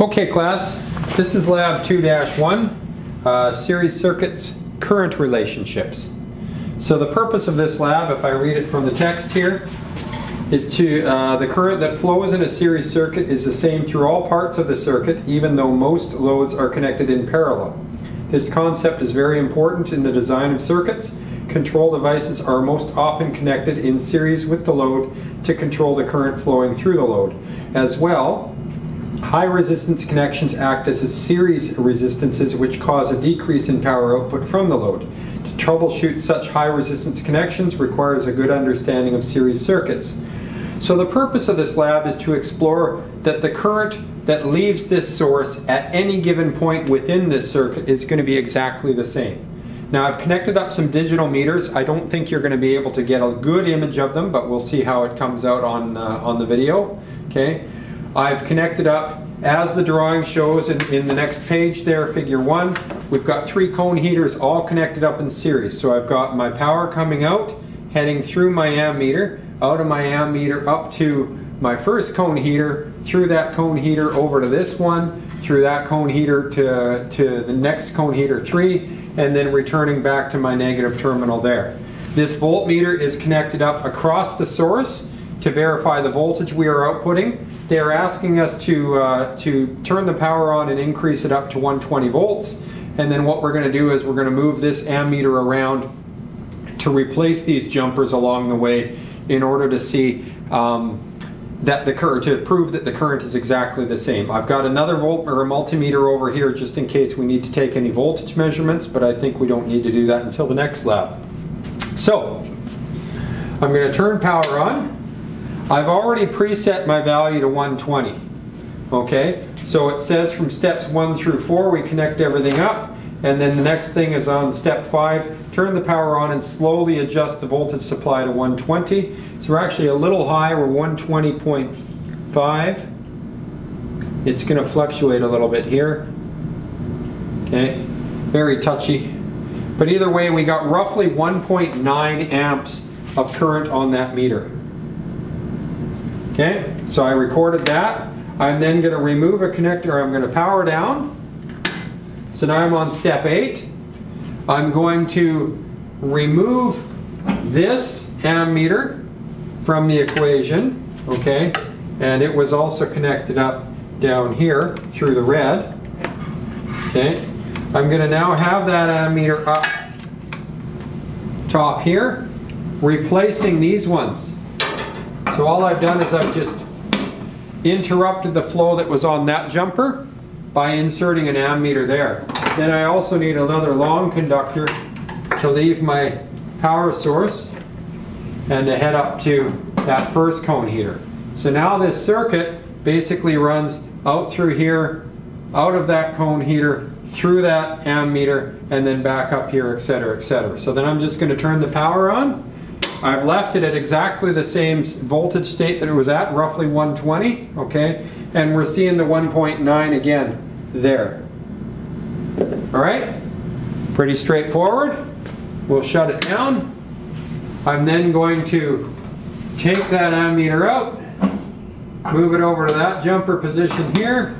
Okay class, this is lab 2-1, uh, series circuits current relationships. So the purpose of this lab, if I read it from the text here, is to, uh, the current that flows in a series circuit is the same through all parts of the circuit, even though most loads are connected in parallel. This concept is very important in the design of circuits. Control devices are most often connected in series with the load to control the current flowing through the load. As well, High resistance connections act as a series of resistances which cause a decrease in power output from the load. To troubleshoot such high resistance connections requires a good understanding of series circuits. So the purpose of this lab is to explore that the current that leaves this source at any given point within this circuit is going to be exactly the same. Now I've connected up some digital meters. I don't think you're going to be able to get a good image of them, but we'll see how it comes out on, uh, on the video. Okay. I've connected up, as the drawing shows in, in, the next page there, figure one, we've got three cone heaters all connected up in series. So I've got my power coming out, heading through my ammeter, out of my ammeter up to my first cone heater, through that cone heater over to this one, through that cone heater to, to the next cone heater three, and then returning back to my negative terminal there. This voltmeter is connected up across the source to verify the voltage we are outputting. They are asking us to, uh, to turn the power on and increase it up to 120 volts. And then what we're going to do is we're going to move this ammeter around to replace these jumpers along the way in order to see um, that the current, to prove that the current is exactly the same. I've got another volt or a multimeter over here just in case we need to take any voltage measurements, but I think we don't need to do that until the next lab. So, I'm going to turn power on. I've already preset my value to 120. Okay, so it says from steps one through four, we connect everything up. And then the next thing is on step five, turn the power on and slowly adjust the voltage supply to 120. So we're actually a little high, we're 120.5. It's going to fluctuate a little bit here. Okay, very touchy. But either way, we got roughly 1.9 amps of current on that meter. Okay, so I recorded that. I'm then going to remove a connector. I'm going to power down. So now I'm on step eight. I'm going to remove this ammeter from the equation. Okay, and it was also connected up down here through the red. Okay, I'm going to now have that ammeter up top here, replacing these ones. So all I've done is I've just interrupted the flow that was on that jumper by inserting an ammeter there. Then I also need another long conductor to leave my power source and to head up to that first cone heater. So now this circuit basically runs out through here, out of that cone heater, through that ammeter, and then back up here, etc., etc. So then I'm just going to turn the power on. I've left it at exactly the same voltage state that it was at, roughly 120, okay? And we're seeing the 1.9 again there. All right? Pretty straightforward. We'll shut it down. I'm then going to take that ammeter out, move it over to that jumper position here,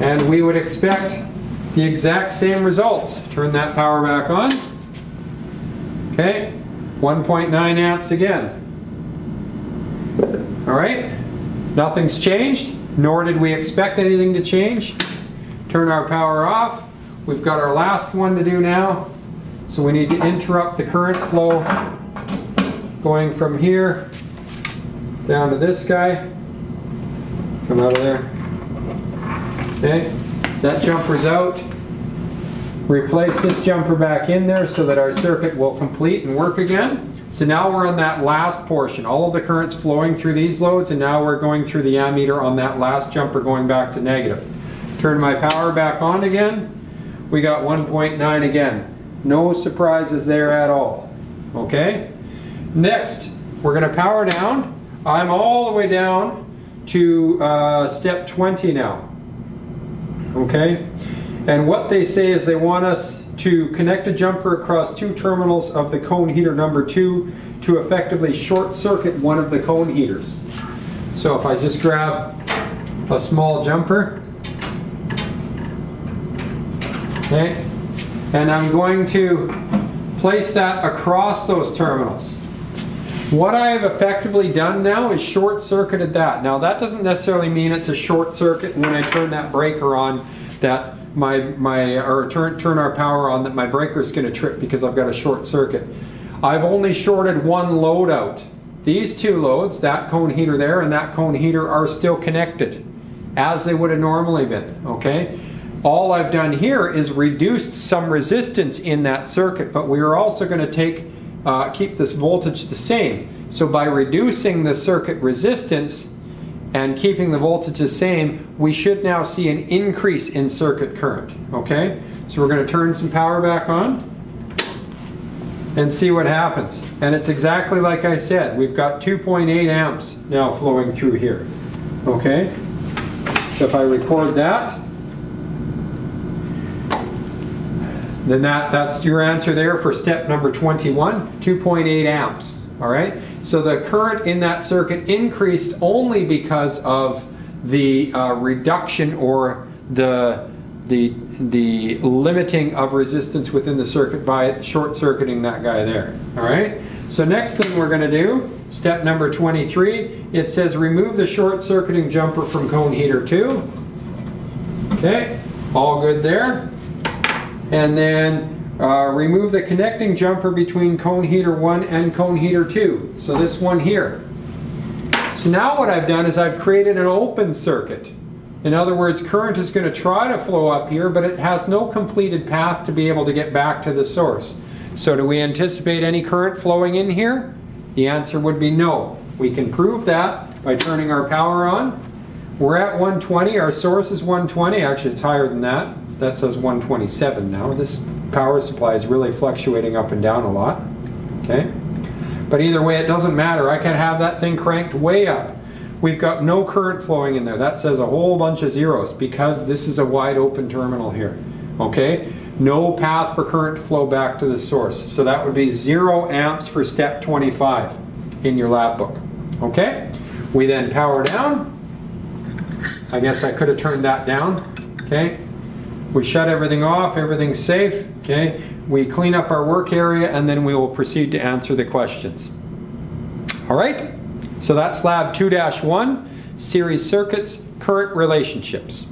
and we would expect the exact same results. Turn that power back on. Okay, 1.9 amps again. All right, nothing's changed, nor did we expect anything to change. Turn our power off. We've got our last one to do now. So we need to interrupt the current flow going from here down to this guy. Come out of there. Okay, that jumper's out. Replace this jumper back in there so that our circuit will complete and work again. So now we're on that last portion. All of the current's flowing through these loads and now we're going through the ammeter on that last jumper going back to negative. Turn my power back on again. We got 1.9 again. No surprises there at all. Okay? Next, we're going to power down. I'm all the way down to uh, step 20 now. Okay? And what they say is they want us to connect a jumper across two terminals of the cone heater number two to effectively short circuit one of the cone heaters. So if I just grab a small jumper. Okay, and I'm going to place that across those terminals. What I have effectively done now is short circuited that. Now that doesn't necessarily mean it's a short circuit when I turn that breaker on that my, my or turn, turn our power on that my breaker is going to trip because I've got a short circuit. I've only shorted one load out. These two loads, that cone heater there and that cone heater are still connected as they would have normally been, okay? All I've done here is reduced some resistance in that circuit, but we are also going to take uh, keep this voltage the same. So by reducing the circuit resistance and keeping the voltage the same, we should now see an increase in circuit current, okay? So we're going to turn some power back on and see what happens. And it's exactly like I said, we've got 2.8 amps now flowing through here, okay? So if I record that, then that, that's your answer there for step number 21, 2.8 amps. All right, so the current in that circuit increased only because of the uh, reduction or the, the, the limiting of resistance within the circuit by short circuiting that guy there. All right, so next thing we're going to do, step number 23, it says remove the short circuiting jumper from cone heater 2. Okay, all good there and then uh, remove the connecting jumper between cone heater 1 and cone heater 2. So this one here. So now what I've done is I've created an open circuit. In other words, current is going to try to flow up here, but it has no completed path to be able to get back to the source. So do we anticipate any current flowing in here? The answer would be no. We can prove that by turning our power on. We're at 120, our source is 120, actually it's higher than that that says 127 now. This power supply is really fluctuating up and down a lot. Okay? But either way, it doesn't matter. I can have that thing cranked way up. We've got no current flowing in there. That says a whole bunch of zeros because this is a wide open terminal here. Okay? No path for current to flow back to the source. So that would be zero amps for step 25 in your lab book. Okay? We then power down. I guess I could have turned that down. Okay? We shut everything off, everything's safe, okay? We clean up our work area and then we will proceed to answer the questions. All right, so that's lab 2-1, series circuits, current relationships.